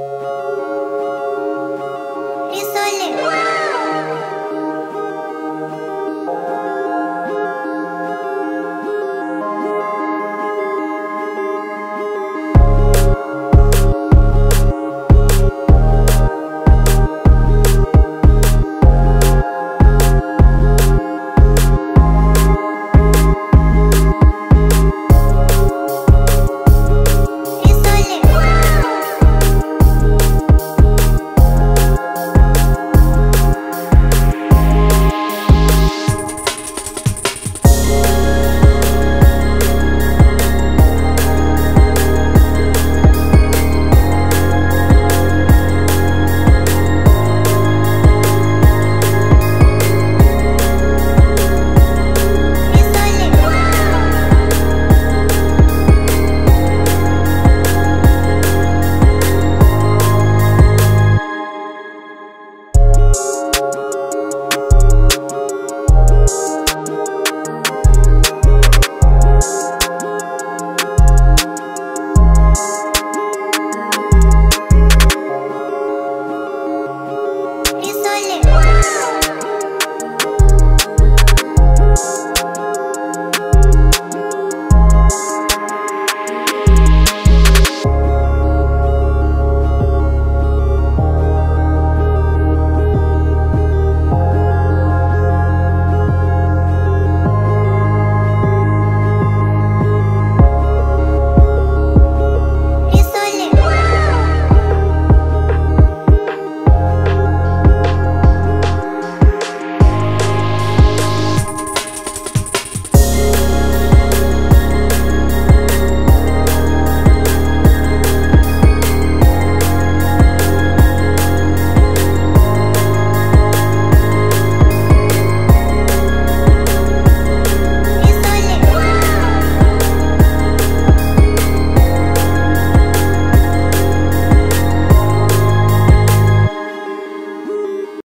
you